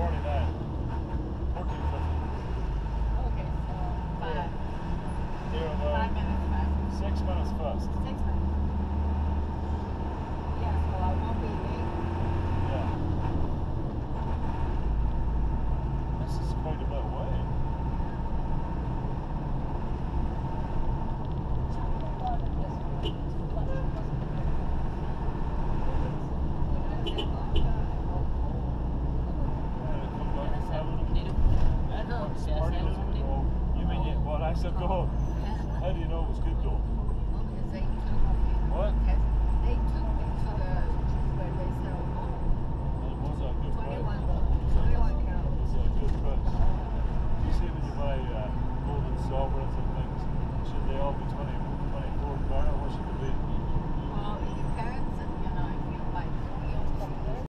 1449. 1450. Okay, so five. Here, Five minutes, five. six minutes fast. Six minutes. Yeah, so I won't be late. Yeah. This is quite a bit away. Uh, come back and have a look. What party is it? Oh, you I said go? How do you know it was good though? What? The, was that good price? 21, Was 21 pounds. Was that good price? You say when you buy uh,